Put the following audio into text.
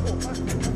Oh, fuck.